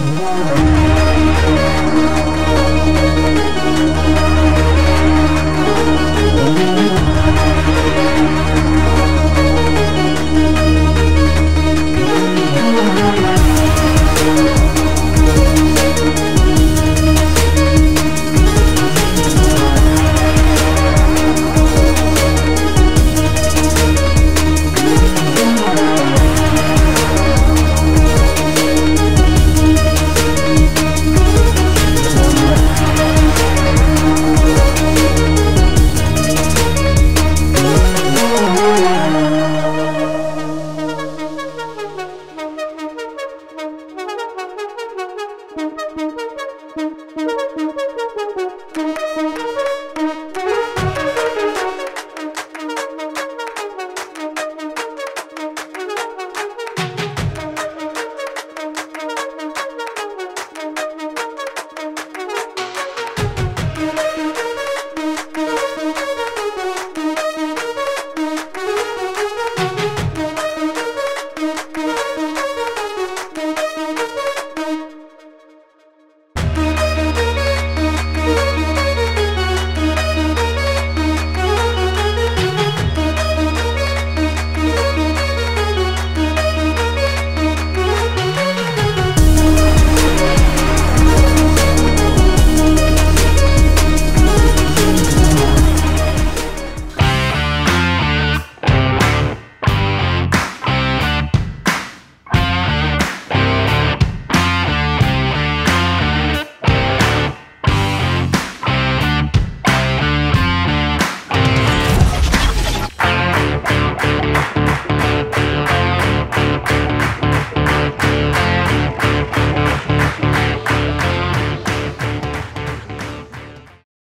Música